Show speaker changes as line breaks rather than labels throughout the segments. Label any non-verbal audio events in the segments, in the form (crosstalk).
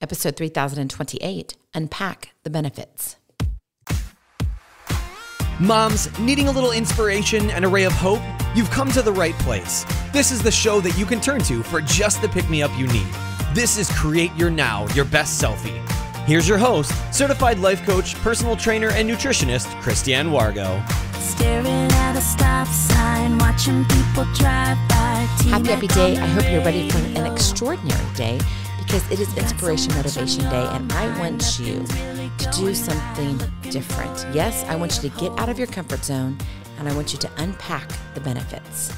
episode 3028 Unpack the Benefits.
Moms, needing a little inspiration and a ray of hope? You've come to the right place. This is the show that you can turn to for just the pick me up you need. This is Create Your Now, Your Best Selfie. Here's your host, certified life coach, personal trainer, and nutritionist, Christina Wargo.
Staring at a stop sign, watching people drive by.
Happy, happy day. I hope you're ready for an extraordinary day because it is Inspiration Motivation Day, and I want you to do something different. Yes, I want you to get out of your comfort zone, and I want you to unpack the benefits.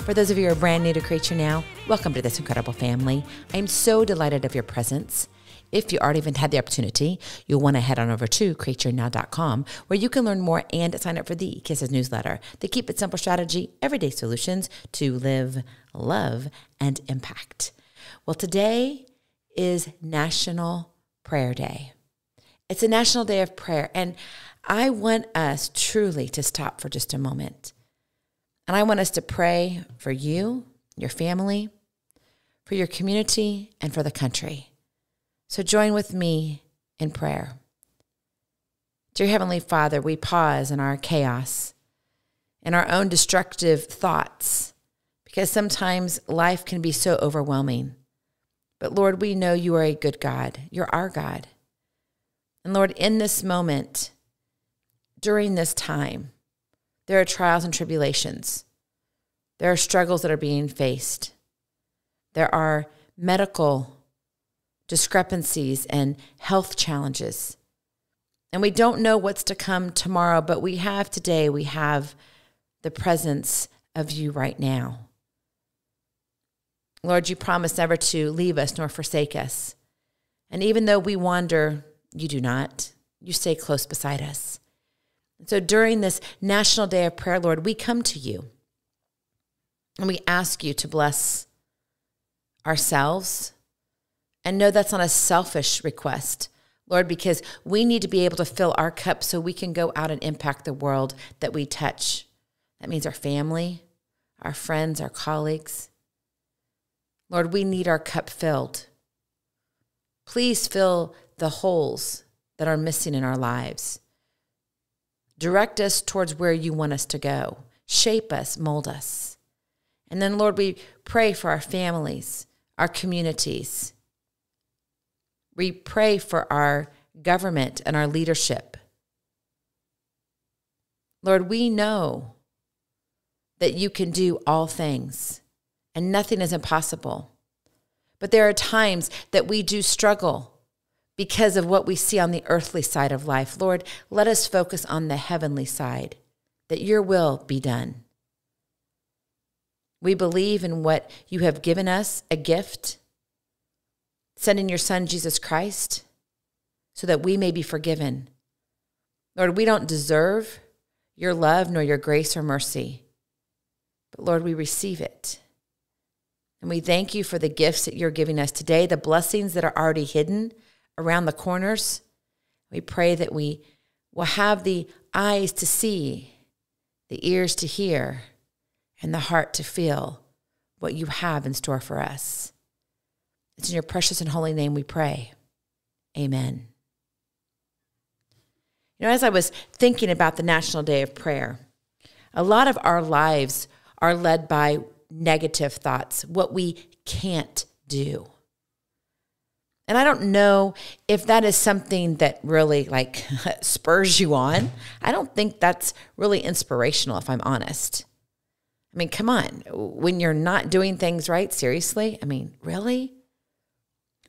For those of you who are brand new to Create Your Now, welcome to this incredible family. I'm so delighted of your presence. If you already even had the opportunity, you'll want to head on over to createyournow.com where you can learn more and sign up for the Kisses newsletter, the Keep It Simple strategy, everyday solutions to live, love, and impact. Well, today is National Prayer Day. It's a national day of prayer. And I want us truly to stop for just a moment. And I want us to pray for you, your family, for your community, and for the country. So join with me in prayer. Dear Heavenly Father, we pause in our chaos, in our own destructive thoughts, because sometimes life can be so overwhelming. But Lord, we know you are a good God. You're our God. And Lord, in this moment, during this time, there are trials and tribulations. There are struggles that are being faced. There are medical discrepancies and health challenges. And we don't know what's to come tomorrow, but we have today, we have the presence of you right now. Lord, you promise never to leave us nor forsake us. And even though we wander, you do not. You stay close beside us. And so during this National Day of Prayer, Lord, we come to you and we ask you to bless ourselves. And know that's not a selfish request, Lord, because we need to be able to fill our cup so we can go out and impact the world that we touch. That means our family, our friends, our colleagues. Lord, we need our cup filled. Please fill the holes that are missing in our lives. Direct us towards where you want us to go. Shape us, mold us. And then, Lord, we pray for our families, our communities. We pray for our government and our leadership. Lord, we know that you can do all things and nothing is impossible. But there are times that we do struggle because of what we see on the earthly side of life. Lord, let us focus on the heavenly side, that your will be done. We believe in what you have given us a gift, sending your Son, Jesus Christ, so that we may be forgiven. Lord, we don't deserve your love nor your grace or mercy, but Lord, we receive it. And we thank you for the gifts that you're giving us today, the blessings that are already hidden around the corners. We pray that we will have the eyes to see, the ears to hear, and the heart to feel what you have in store for us. It's in your precious and holy name we pray. Amen. You know, as I was thinking about the National Day of Prayer, a lot of our lives are led by negative thoughts, what we can't do. And I don't know if that is something that really like (laughs) spurs you on. I don't think that's really inspirational, if I'm honest. I mean, come on. When you're not doing things right, seriously? I mean, really?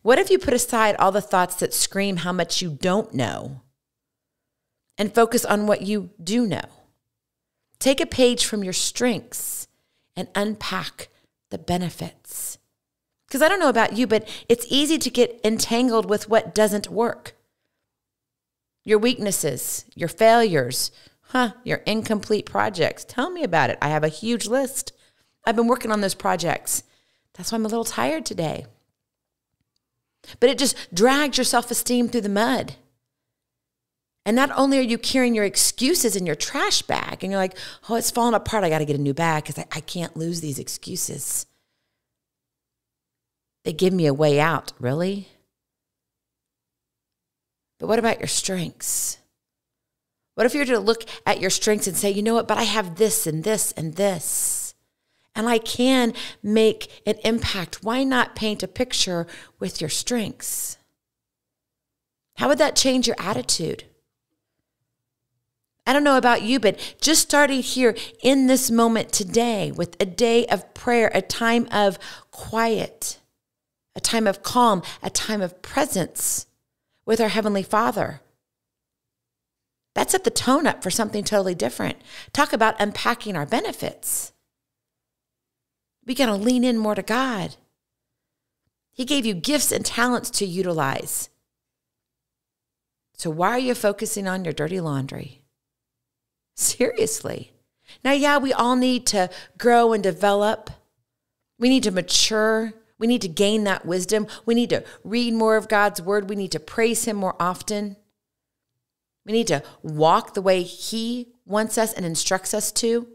What if you put aside all the thoughts that scream how much you don't know and focus on what you do know? Take a page from your strengths and unpack the benefits. Because I don't know about you, but it's easy to get entangled with what doesn't work. Your weaknesses, your failures, huh, your incomplete projects. Tell me about it. I have a huge list. I've been working on those projects. That's why I'm a little tired today. But it just drags your self esteem through the mud. And not only are you carrying your excuses in your trash bag and you're like, oh, it's falling apart. I got to get a new bag because I, I can't lose these excuses. They give me a way out, really? But what about your strengths? What if you're to look at your strengths and say, you know what, but I have this and this and this, and I can make an impact? Why not paint a picture with your strengths? How would that change your attitude? I don't know about you, but just starting here in this moment today with a day of prayer, a time of quiet, a time of calm, a time of presence with our Heavenly Father. That set the tone up for something totally different. Talk about unpacking our benefits. We got to lean in more to God. He gave you gifts and talents to utilize. So, why are you focusing on your dirty laundry? Seriously. Now, yeah, we all need to grow and develop. We need to mature. We need to gain that wisdom. We need to read more of God's word. We need to praise Him more often. We need to walk the way He wants us and instructs us to.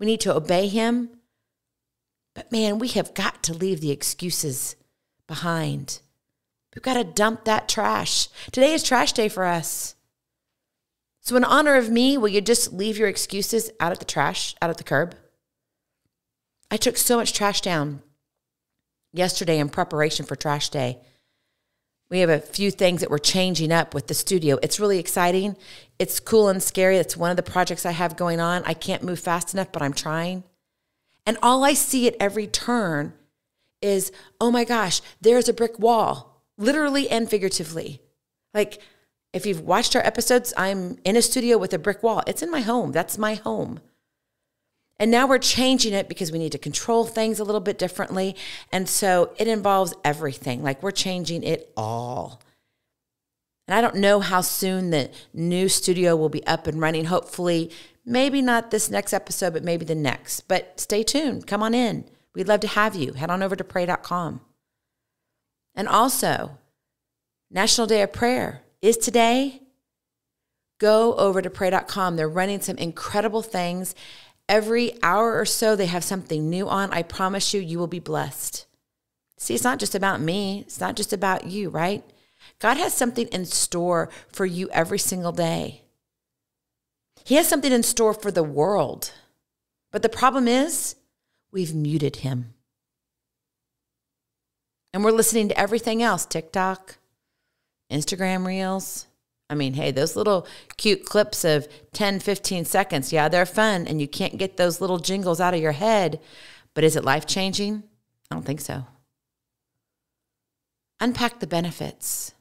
We need to obey Him. But man, we have got to leave the excuses behind. We've got to dump that trash. Today is trash day for us. So, in honor of me, will you just leave your excuses out at the trash, out at the curb? I took so much trash down yesterday in preparation for trash day. We have a few things that we're changing up with the studio. It's really exciting. It's cool and scary. That's one of the projects I have going on. I can't move fast enough, but I'm trying. And all I see at every turn is, oh my gosh, there's a brick wall, literally and figuratively. Like, if you've watched our episodes, I'm in a studio with a brick wall. It's in my home. That's my home. And now we're changing it because we need to control things a little bit differently. And so it involves everything. Like we're changing it all. And I don't know how soon the new studio will be up and running. Hopefully, maybe not this next episode, but maybe the next. But stay tuned. Come on in. We'd love to have you. Head on over to pray.com. And also, National Day of Prayer is today, go over to pray.com. They're running some incredible things. Every hour or so, they have something new on. I promise you, you will be blessed. See, it's not just about me, it's not just about you, right? God has something in store for you every single day. He has something in store for the world. But the problem is, we've muted him. And we're listening to everything else TikTok, Instagram reels. I mean, hey, those little cute clips of 10, 15 seconds, yeah, they're fun and you can't get those little jingles out of your head. But is it life changing? I don't think so. Unpack the benefits.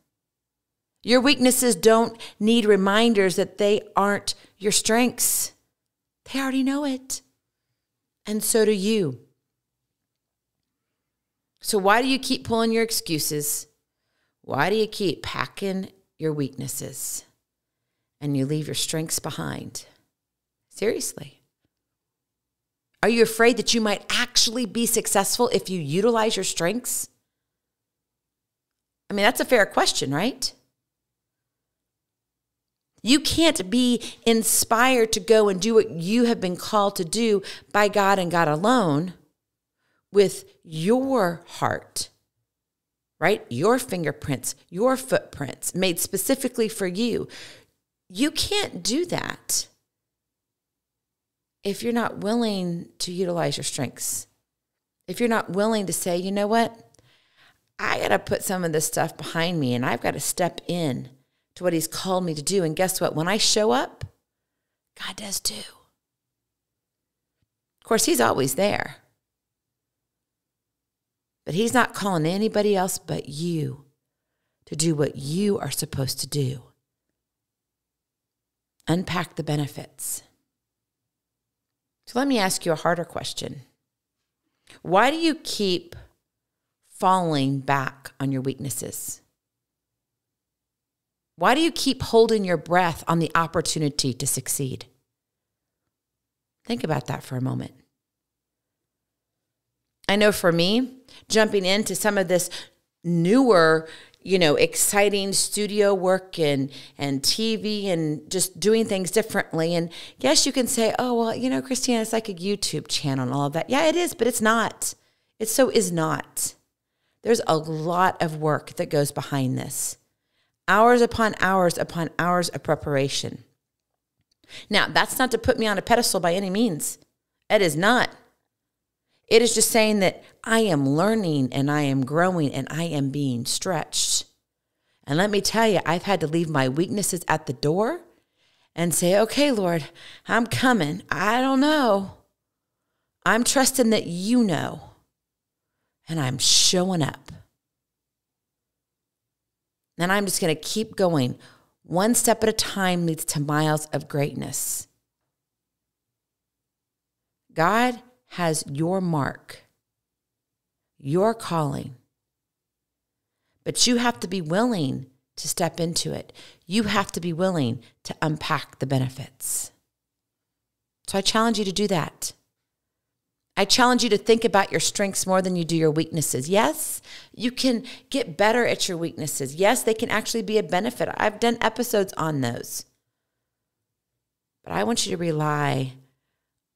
Your weaknesses don't need reminders that they aren't your strengths. They already know it. And so do you. So, why do you keep pulling your excuses? Why do you keep packing your weaknesses and you leave your strengths behind? Seriously. Are you afraid that you might actually be successful if you utilize your strengths? I mean, that's a fair question, right? You can't be inspired to go and do what you have been called to do by God and God alone with your heart right? Your fingerprints, your footprints made specifically for you. You can't do that if you're not willing to utilize your strengths. If you're not willing to say, you know what? I got to put some of this stuff behind me and I've got to step in to what he's called me to do. And guess what? When I show up, God does too. Of course, he's always there. But He's not calling anybody else but you to do what you are supposed to do. Unpack the benefits. So let me ask you a harder question. Why do you keep falling back on your weaknesses? Why do you keep holding your breath on the opportunity to succeed? Think about that for a moment. I know for me, jumping into some of this newer, you know, exciting studio work and and TV and just doing things differently. And yes, you can say, "Oh, well, you know, Christina, it's like a YouTube channel and all of that." Yeah, it is, but it's not. It so is not. There's a lot of work that goes behind this. Hours upon hours upon hours of preparation. Now, that's not to put me on a pedestal by any means. It is not. It is just saying that I am learning and I am growing and I am being stretched. And let me tell you, I've had to leave my weaknesses at the door and say, okay, Lord, I'm coming. I don't know. I'm trusting that you know. And I'm showing up. And I'm just going to keep going. One step at a time leads to miles of greatness. God has your mark, your calling. But you have to be willing to step into it. You have to be willing to unpack the benefits. So I challenge you to do that. I challenge you to think about your strengths more than you do your weaknesses. Yes, you can get better at your weaknesses. Yes, they can actually be a benefit. I've done episodes on those. But I want you to rely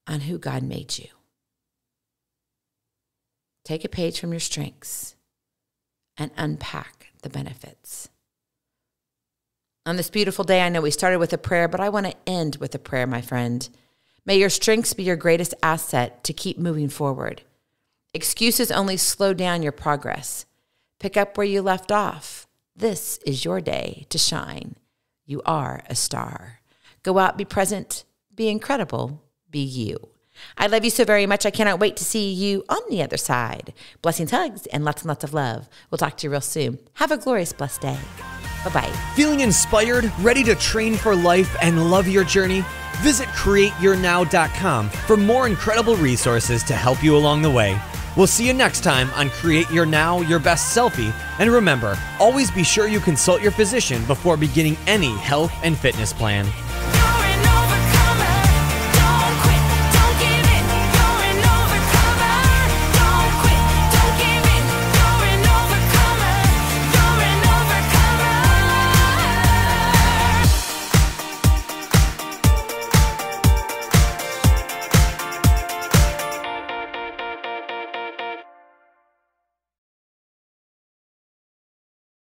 on who God made you. Take a page from your strengths and unpack the benefits. On this beautiful day, I know we started with a prayer, but I want to end with a prayer, my friend. May your strengths be your greatest asset to keep moving forward. Excuses only slow down your progress. Pick up where you left off. This is your day to shine. You are a star. Go out, be present, be incredible, be you. I love you so very much. I cannot wait to see you on the other side. Blessings, hugs, and lots and lots of love. We'll talk to you real soon. Have a glorious, blessed day. Bye bye.
Feeling inspired, ready to train for life, and love your journey? Visit createyournow.com for more incredible resources to help you along the way. We'll see you next time on Create Your Now, Your Best Selfie. And remember, always be sure you consult your physician before beginning any health and fitness plan.